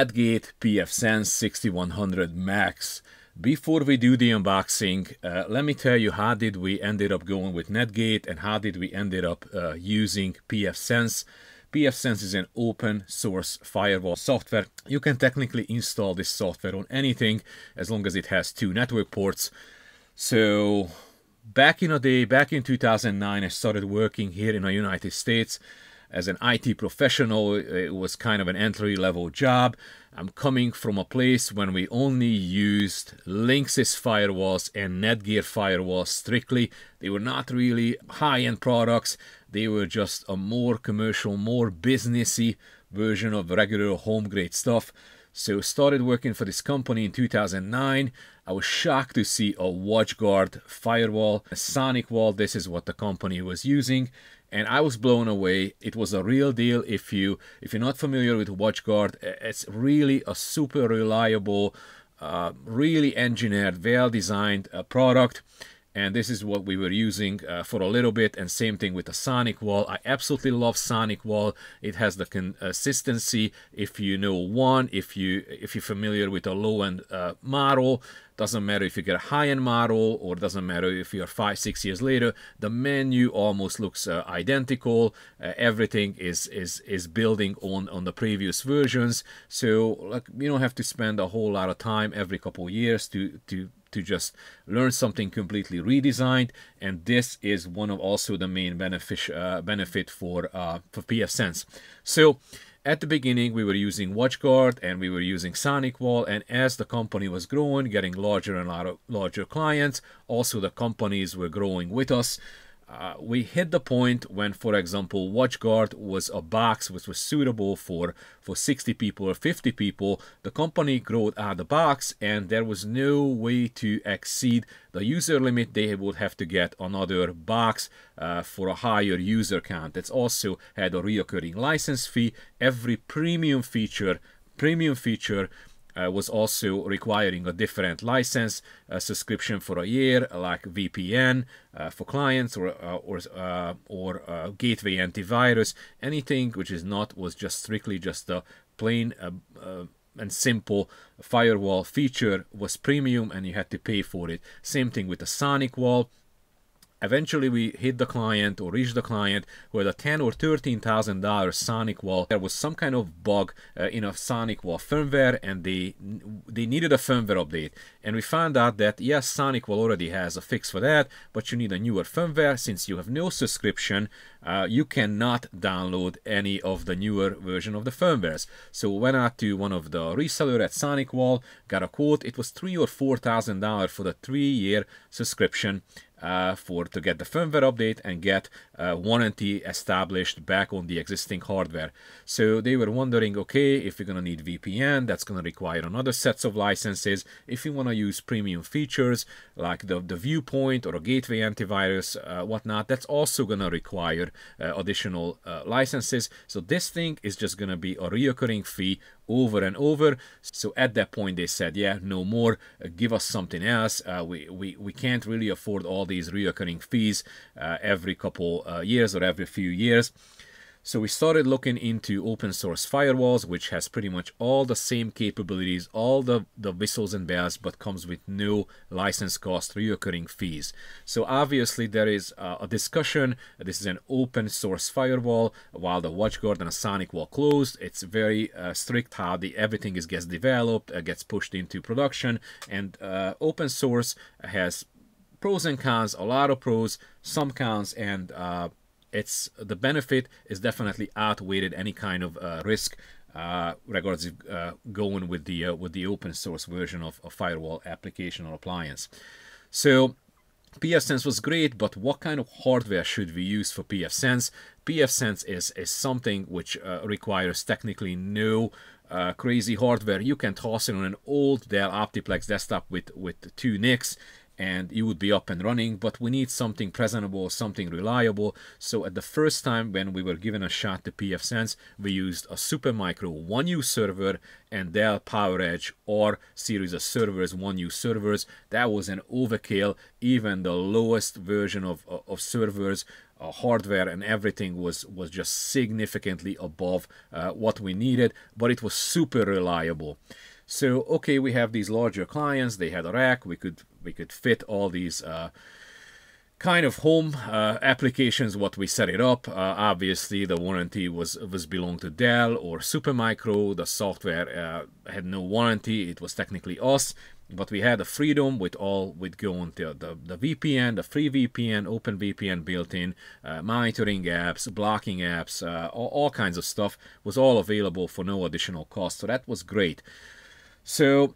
Netgate pfSense 6100 Max. Before we do the unboxing, uh, let me tell you how did we ended up going with Netgate and how did we ended up uh, using pfSense. pfSense is an open source firewall software. You can technically install this software on anything as long as it has two network ports. So back in the day, back in 2009, I started working here in the United States as an IT professional. It was kind of an entry level job. I'm coming from a place when we only used Linksys firewalls and Netgear firewalls strictly. They were not really high end products, they were just a more commercial, more businessy version of regular home grade stuff. So started working for this company in 2009. I was shocked to see a WatchGuard firewall, a SonicWall. This is what the company was using and I was blown away. It was a real deal. If you if you're not familiar with WatchGuard, it's really a super reliable, uh, really engineered, well designed uh, product. And this is what we were using uh, for a little bit. And same thing with the SonicWall I absolutely love SonicWall It has the consistency. If you know one, if you if you're familiar with a low end uh, model, doesn't matter if you get a high-end model or doesn't matter if you're five, six years later, the menu almost looks uh, identical. Uh, everything is is is building on on the previous versions. So like you don't have to spend a whole lot of time every couple years to to to just learn something completely redesigned. And this is one of also the main benefit uh, benefit for uh, for pfSense so at the beginning, we were using WatchGuard and we were using SonicWall, and as the company was growing, getting larger and larger clients, also the companies were growing with us. Uh, we hit the point when, for example, WatchGuard was a box which was suitable for, for 60 people or 50 people. The company grew out of the box and there was no way to exceed the user limit. They would have to get another box uh, for a higher user count. It's also had a reoccurring license fee. Every premium feature, premium feature uh, was also requiring a different license a subscription for a year, like VPN uh, for clients or uh, or uh, or uh, gateway antivirus. Anything which is not was just strictly just a plain uh, and simple firewall feature was premium and you had to pay for it. Same thing with the SonicWall Eventually, we hit the client or reached the client with a ten or thirteen thousand dollar SonicWall. There was some kind of bug uh, in a SonicWall firmware, and they they needed a firmware update. And we found out that yes, SonicWall already has a fix for that, but you need a newer firmware. Since you have no subscription, uh, you cannot download any of the newer version of the firmwares. So went out to one of the reseller at SonicWall, got a quote. It was three or four thousand dollars for the three-year subscription uh, for to get the firmware update and get uh, warranty established back on the existing hardware. So they were wondering, okay, if you're gonna need VPN, that's gonna require another sets of licenses. If you wanna use premium features like the, the viewpoint or a gateway antivirus, uh, whatnot, that's also gonna require uh, additional uh, licenses. So this thing is just gonna be a reoccurring fee over and over. So at that point, they said, yeah, no more, uh, give us something else. Uh, we, we, we can't really afford all these reoccurring fees uh, every couple uh, years or every few years. So we started looking into open source firewalls, which has pretty much all the same capabilities, all the, the whistles and bells, but comes with no license cost, reoccurring fees. So obviously there is a discussion. This is an open source firewall, while the WatchGuard and a SonicWall closed. It's very uh, strict how the everything is gets developed, uh, gets pushed into production, and uh, open source has pros and cons, a lot of pros, some cons, and uh, it's the benefit is definitely outweighed any kind of uh, risk uh, regards uh, going with the uh, with the open source version of a firewall application or appliance. So pfSense was great, but what kind of hardware should we use for pfSense? pfSense is is something which uh, requires technically no uh, crazy hardware. You can toss it on an old Dell Optiplex desktop with with two NICs and you would be up and running but we need something presentable something reliable. So at the first time when we were given a shot to pfSense we used a Supermicro 1U server and Dell PowerEdge or series of servers 1U servers. That was an overkill. Even the lowest version of, of servers uh, hardware and everything was was just significantly above uh, what we needed but it was super reliable so okay we have these larger clients they had a rack we could we could fit all these uh, kind of home uh, applications what we set it up. Uh, obviously the warranty was was belonged to Dell or Supermicro. The software uh, had no warranty. It was technically us but we had the freedom with all with going to the, the VPN the free VPN open VPN built in uh, monitoring apps blocking apps uh, all, all kinds of stuff was all available for no additional cost. So that was great so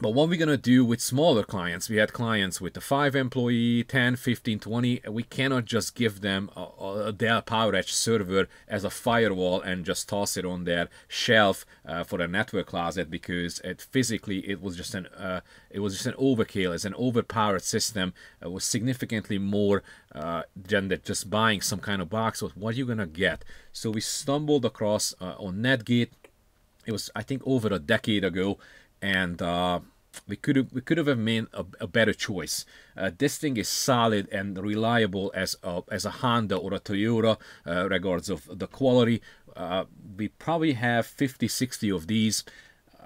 but what we're going to do with smaller clients, we had clients with the 5 employee, 10, 15, 20, we cannot just give them a, a Dell PowerEdge server as a firewall and just toss it on their shelf uh, for a network closet because it physically it was just an uh, it was just an overkill, it's an overpowered system. It was significantly more uh, than that just buying some kind of box. What are you going to get? So we stumbled across uh, on Netgate. It was I think over a decade ago and uh, we could have we could have made a, a better choice. Uh, this thing is solid and reliable as a, as a Honda or a Toyota uh, regards of the quality. Uh, we probably have 50, 60 of these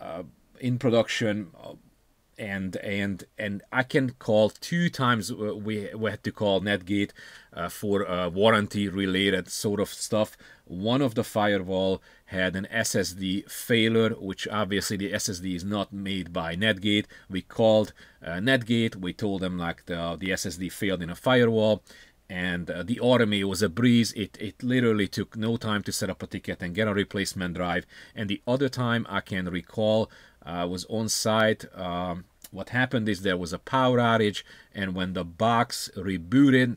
uh, in production uh, and and and I can call two times we, we had to call Netgate uh, for uh, warranty related sort of stuff. One of the firewall had an SSD failure, which obviously the SSD is not made by Netgate. We called uh, Netgate. We told them like the the SSD failed in a firewall. And uh, the RMA was a breeze. It, it literally took no time to set up a ticket and get a replacement drive. And the other time I can recall uh, was on site. Um, what happened is there was a power outage, and when the box rebooted,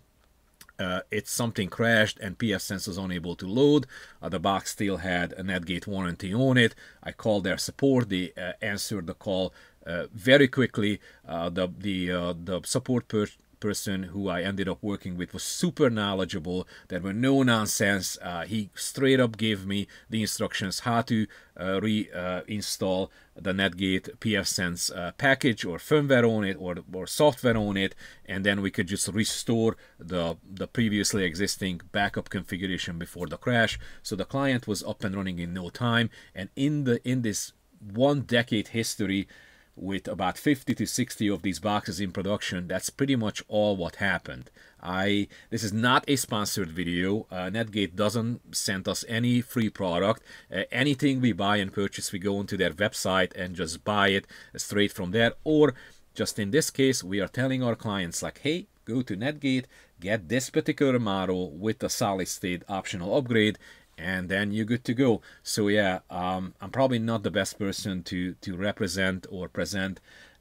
uh, it something crashed and pfSense was unable to load. Uh, the box still had a Netgate warranty on it. I called their support. They uh, answered the call uh, very quickly. Uh, the the uh, the support per person who I ended up working with was super knowledgeable. There were no nonsense. Uh, he straight up gave me the instructions how to uh, reinstall uh, the Netgate pfSense uh, package or firmware on it or, or software on it, and then we could just restore the, the previously existing backup configuration before the crash. So the client was up and running in no time, and in the in this one decade history with about 50 to 60 of these boxes in production that's pretty much all what happened. I this is not a sponsored video. Uh, netgate doesn't send us any free product. Uh, anything we buy and purchase we go onto their website and just buy it straight from there. Or just in this case we are telling our clients like hey go to netgate get this particular model with the solid state optional upgrade and then you're good to go. So yeah, um, I'm probably not the best person to to represent or present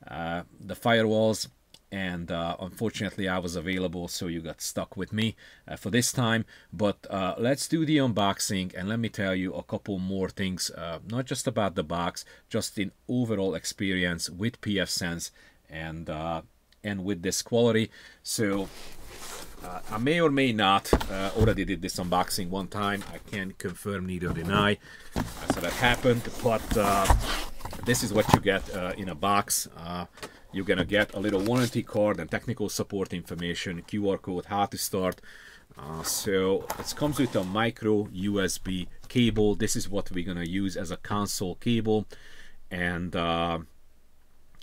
uh, the firewalls. And uh, unfortunately, I was available, so you got stuck with me uh, for this time. But uh, let's do the unboxing, and let me tell you a couple more things, uh, not just about the box, just in overall experience with pfSense and uh, and with this quality. So uh, I may or may not uh, already did this unboxing one time. I can't confirm neither deny. So that happened, but uh, this is what you get uh, in a box. Uh, you're gonna get a little warranty card and technical support information, QR code, how to start. so it comes with a micro USB cable. This is what we're gonna use as a console cable, and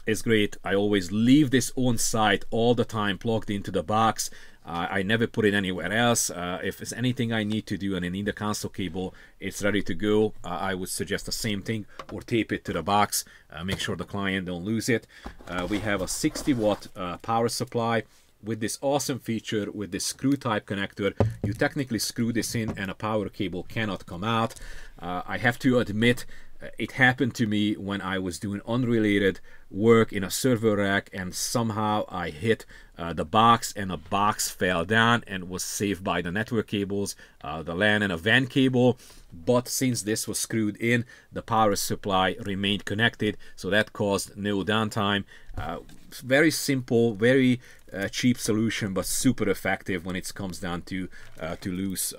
it's great. I always leave this on site all the time plugged into the box uh, I never put it anywhere else. Uh, if there's anything I need to do and I need a console cable, it's ready to go. Uh, I would suggest the same thing or tape it to the box. Uh, make sure the client don't lose it. Uh, we have a 60 watt uh, power supply with this awesome feature with this screw type connector. You technically screw this in and a power cable cannot come out. I have to admit uh, it happened to me when I was doing unrelated work in a server rack and somehow I hit uh, the box and the box fell down and was saved by the network cables, uh, the LAN and a WAN cable. But since this was screwed in, the power supply remained connected, so that caused no downtime. Uh, very simple, very uh, cheap solution, but super effective when it comes down to uh, to lose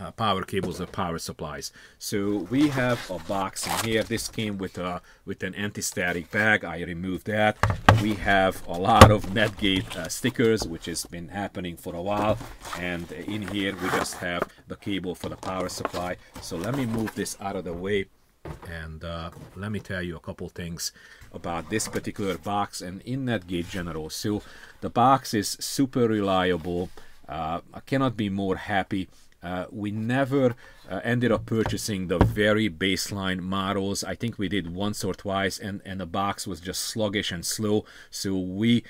uh, power cables or power supplies. So we have a box in here. This came with a with an anti-static bag. I removed that. We have a lot of Netgate uh, stickers, which has been happening for a while. And in here we just have the cable for the power supply. So let me move this out of the way and uh, let me tell you a couple things about this particular box and in Netgate general. So the box is super reliable. Uh, I cannot be more happy uh, we never uh, ended up purchasing the very baseline models. I think we did once or twice, and, and the box was just sluggish and slow. So we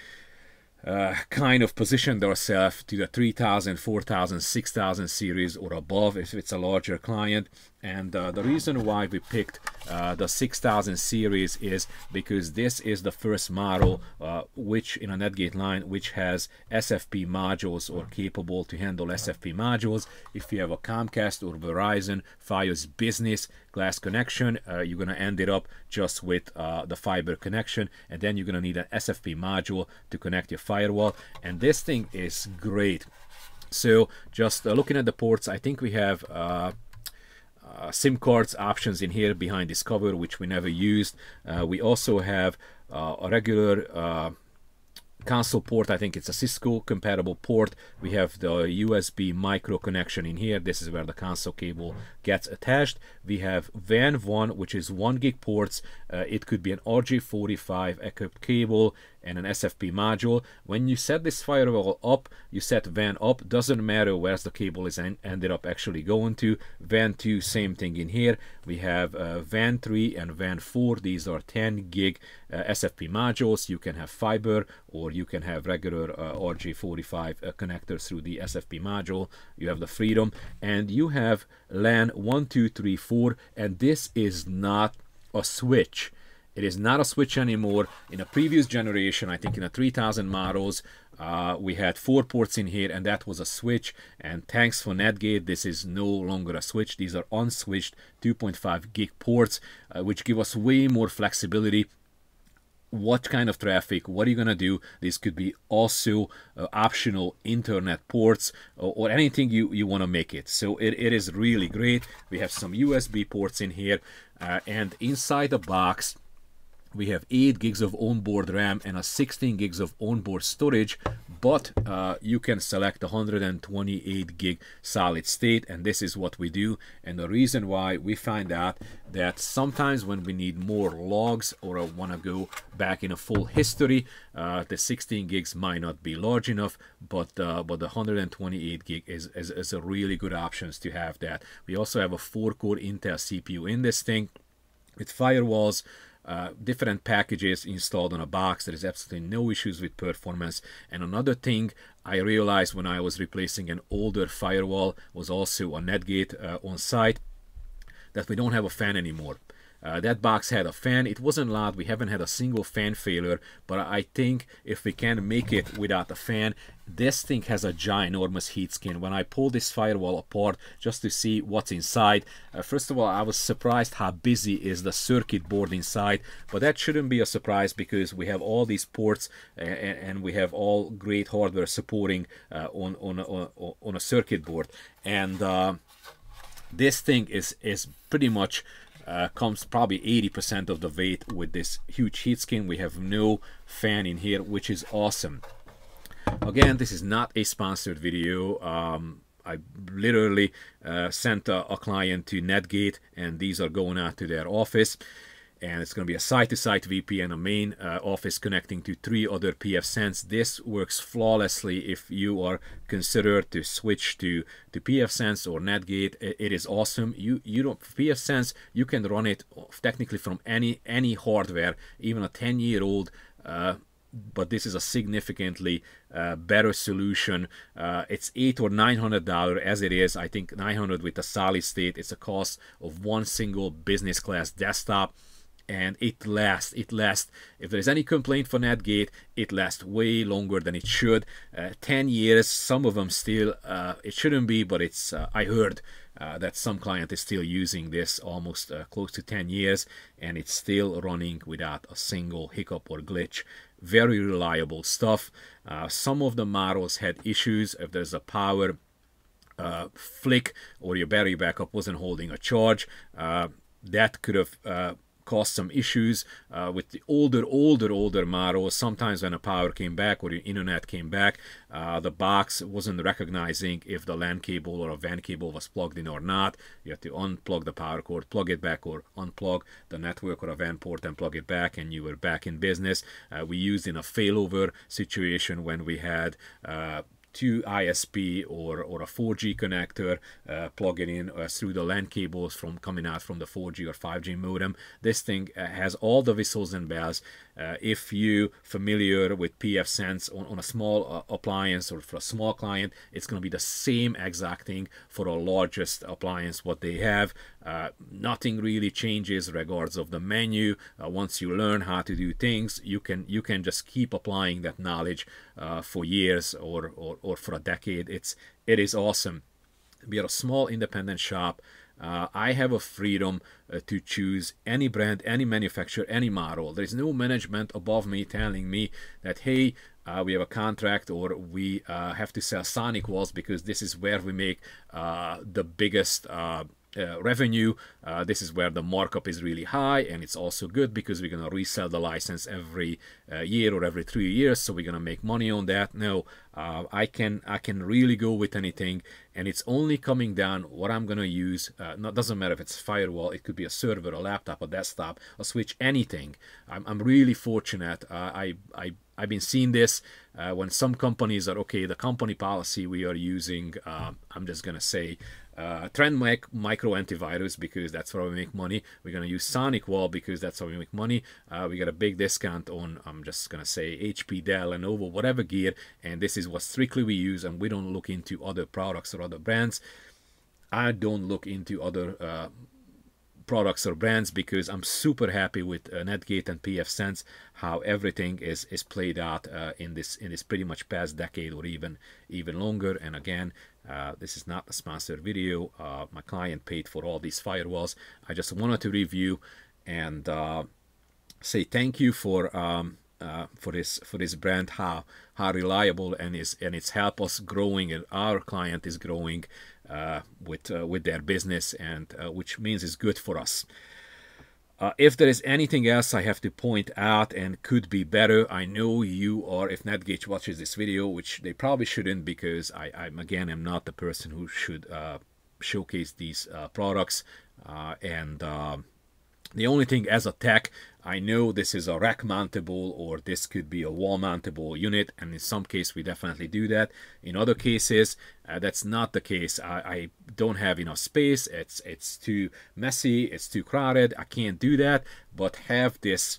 uh, kind of positioned ourselves to the 3000, 4000, 6000 series or above if it's a larger client. And uh, the reason why we picked uh, the 6000 series is because this is the first model uh, which in a Netgate line which has SFP modules or capable to handle SFP modules. If you have a Comcast or Verizon Fios business glass connection, uh, you're going to end it up just with uh, the fiber connection and then you're going to need an SFP module to connect your firewall. And this thing is great. So just uh, looking at the ports, I think we have uh, SIM cards options in here behind this cover, which we never used. Uh, we also have uh, a regular uh, console port. I think it's a Cisco compatible port. We have the USB micro connection in here. This is where the console cable gets attached. We have WAN 1, which is 1 gig ports. Uh, it could be an RJ45 equipped cable and an SFP module. When you set this firewall up, you set WAN up. Doesn't matter where the cable is en ended up actually going to. WAN 2, same thing in here. We have uh, WAN 3 and WAN 4. These are 10 gig uh, SFP modules. You can have fiber or you can have regular uh, RJ45 uh, connectors through the SFP module. You have the freedom and you have LAN 1, 2, 3, 4 and this is not a switch it is not a switch anymore. In a previous generation, I think in the 3000 models, uh, we had four ports in here and that was a switch. And thanks for Netgate, this is no longer a switch. These are unswitched 2.5 gig ports, uh, which give us way more flexibility what kind of traffic what are you going to do this could be also uh, optional internet ports or, or, anything you you want to make it so it, it is really great we have some usb ports in here uh, and inside the box we have 8 gigs of onboard RAM and a 16 gigs of onboard storage but uh, you can select 128 gig solid state and this is what we do. And the reason why we find out that sometimes when we need more logs or want to go back in a full history uh, the 16 gigs might not be large enough but uh, but the 128 gig is, is, is a really good options to have that. We also have a 4 core Intel CPU in this thing with firewalls uh, different packages installed on a box. There is absolutely no issues with performance. And another thing I realized when I was replacing an older firewall was also a Netgate uh, on site that we don't have a fan anymore. Uh, that box had a fan. It wasn't loud. We haven't had a single fan failure. But I think if we can make it without a fan, this thing has a ginormous heat sink. When I pulled this firewall apart just to see what's inside, uh, first of all, I was surprised how busy is the circuit board inside. But that shouldn't be a surprise because we have all these ports uh, and we have all great hardware supporting uh, on, on, on, on, a circuit board. And uh, this thing is, is pretty much uh, comes probably 80% of the weight with this huge heat sink. We have no fan in here, which is awesome. Again, this is not a sponsored video. Um, I literally uh, sent a, a, client to Netgate and these are going out to their office and it's going to be a site-to-site VPN, a main uh, office connecting to three other pfSense. This works flawlessly if you are considered to switch to to pfSense or Netgate. It, it is awesome. You you don't pfSense. You can run it technically from any any hardware, even a 10-year-old. Uh, but this is a significantly uh, better solution. Uh, it's eight or nine hundred dollar as it is. I think nine hundred with a solid state. It's a cost of one single business class desktop and it lasts. It lasts if there's any complaint for netgate it lasts way longer than it should. Uh, 10 years some of them still uh, it shouldn't be but it's uh, i heard uh, that some client is still using this almost uh, close to 10 years and it's still running without a single hiccup or glitch. Very reliable stuff. Uh, some of the models had issues. If there's a power flick or your battery backup wasn't holding a charge that could have caused some issues uh, with the older, older, older models. Sometimes when the power came back or the internet came back, uh, the box wasn't recognizing if the LAN cable or a WAN cable was plugged in or not. You had to unplug the power cord, plug it back, or unplug the network or a WAN port and plug it back, and you were back in business. Uh, we used in a failover situation when we had uh, to ISP or, or a 4G connector, uh, plug it in uh, through the LAN cables from coming out from the 4G or 5G modem. This thing uh, has all the whistles and bells. Uh, if you familiar with pfSense on, on a small uh, appliance or for a small client, it's going to be the same exact thing for a largest appliance what they have. Nothing really changes regards of the menu. once you learn how to do things, you can you can just keep applying that knowledge for years or, or or for a decade. It's it is awesome. We are a small independent shop. Uh, I have a freedom uh, to choose any brand, any manufacturer, any model. There is no management above me telling me that hey, uh, we have a contract or we uh, have to sell SonicWalls because this is where we make uh, the biggest uh, revenue. Uh, this is where the markup is really high and it's also good because we're going to resell the license every uh, year or every three years so we're going to make money on that. No, uh, I can I can really go with anything and it's only coming down what I'm going to use. Uh, not doesn't matter if it's firewall, it could be a server, a laptop, a desktop, a switch, anything. I'm, I'm really fortunate. Uh, I, I I've been seeing this uh, when some companies are okay. The company policy we are using, I'm just gonna say, uh, Trend mic- Micro Antivirus because that's where we make money. We're gonna use SonicWall because that's how we make money. Uh, we got a big discount on I'm just gonna say HP, Dell, Lenovo, whatever gear, and this is what strictly we use, and we don't look into other products or other brands. I don't look into other uh, products or brands because I'm super happy with uh, Netgate and pfSense how everything is is played out uh, in this in this pretty much past decade or even even longer and again uh, this is not a sponsored video uh, my client paid for all these firewalls I just wanted to review and uh, say thank you for um, uh, for this for this brand how how reliable and is and it's helped us growing and our client is growing uh, with with their business, and which means it's good for us. Uh, if there is anything else I have to point out and could be better, I know you or if Netgate watches this video, which they probably shouldn't because I, I'm again am not the person who should uh, showcase these uh, products. and the only thing as a tech I know this is a rack mountable or this could be a wall mountable unit and in some case we definitely do that. In other cases uh, that's not the case. I, I, don't have enough space. It's it's too messy. It's too crowded. I can't do that. But have this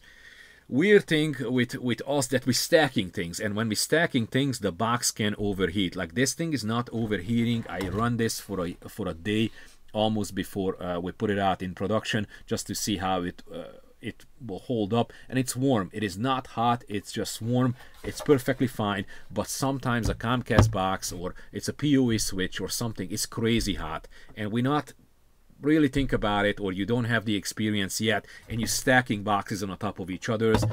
weird thing with with us that we're stacking things and when we're stacking things the box can overheat like this thing is not overheating i run this for a for a day almost before uh, we put it out in production just to see how it uh, it will hold up and it's warm. It is not hot it's just warm. It's perfectly fine but sometimes a Comcast box or it's a PoE switch or something is crazy hot and we're not really think about it or you don't have the experience yet and you're stacking boxes on top of each other's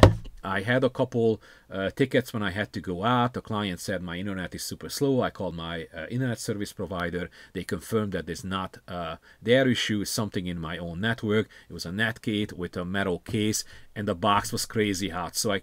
I had a couple uh, tickets when I had to go out. The client said my internet is super slow. I called my uh, internet service provider. They confirmed that it's not uh, their issue, it's something in my own network. It was a Netgate with a metal case, and the box was crazy hot. So I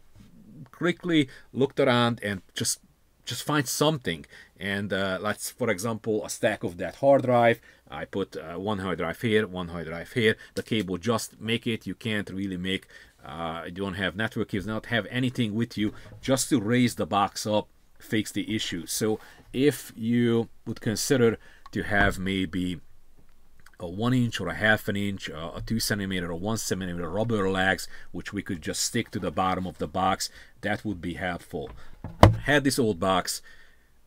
quickly looked around and just just find something and uh, let's for example a stack of that hard drive. I put uh, one hard drive here one hard drive here. The cable just make it. You can't really make uh, you don't have network. Keys not have anything with you. Just to raise the box up fix the issue. So if you would consider to have maybe a one inch or a half an inch, uh, a two centimeter or one centimeter rubber legs, which we could just stick to the bottom of the box. That would be helpful. Had this old box,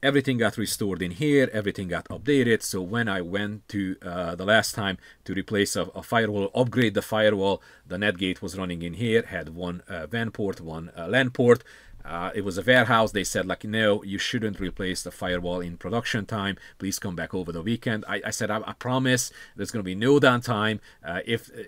everything got restored in here, everything got updated. So when I went to uh, the last time to replace a, a, firewall, upgrade the firewall, the Netgate was running in here, had one uh, WAN port, one uh, LAN port. Uh, it was a warehouse. They said like, no, you shouldn't replace the firewall in production time. Please come back over the weekend. I, I said, I, I, promise there's going to be no downtime. Uh, if uh,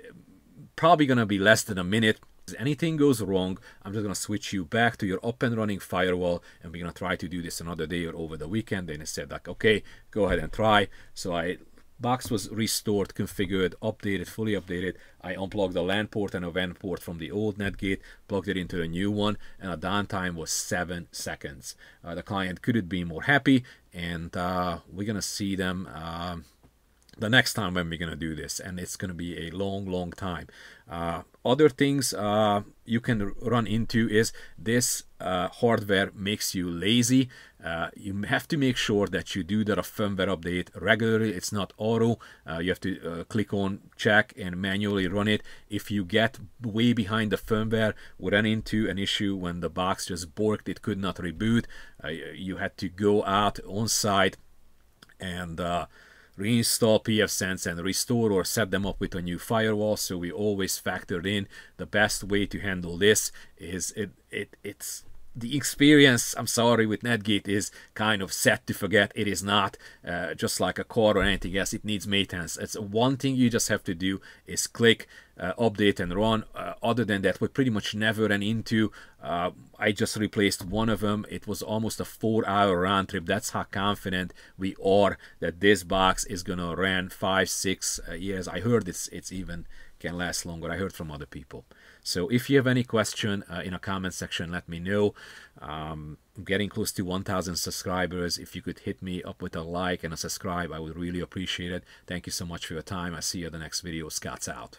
probably going to be less than a minute. If anything goes wrong, I'm just going to switch you back to your up and running firewall and we're going to try to do this another day or over the weekend. And they said like, okay, go ahead and try. So I box was restored, configured, updated, fully updated. I unplugged the LAN port and a WAN port from the old Netgate, plugged it into the new one, and the downtime was seven seconds. Uh, the client couldn't be more happy, and uh, we're gonna see them. Uh, the next time when we're to do this and it's to be a long long time. Uh, other things uh, you can run into is this uh, hardware makes you lazy. Uh, you have to make sure that you do that a firmware update regularly. It's not auto. Uh, you have to uh, click on check and manually run it. If you get way behind the firmware we ran into an issue when the box just borked it could not reboot. You had to go out on site and reinstall pfSense and restore or set them up with a new firewall so we always factored in the best way to handle this is it, it it's the experience, I'm sorry, with Netgate is kind of set to forget. It is not uh, just like a core or anything else. It needs maintenance. It's one thing you just have to do is click, uh, update and run. Uh, other than that, we pretty much never ran into. Uh, I just replaced one of them. It was almost a four-hour round trip. That's how confident we are that this box is gonna run five, six uh, years. I heard it's it's even can last longer. I heard from other people. So if you have any question uh, in a comment section, let me know. Um, getting close to 1,000 subscribers. If you could hit me up with a like and a subscribe, I would really appreciate it. Thank you so much for your time. I see you in the next video. Scott's out.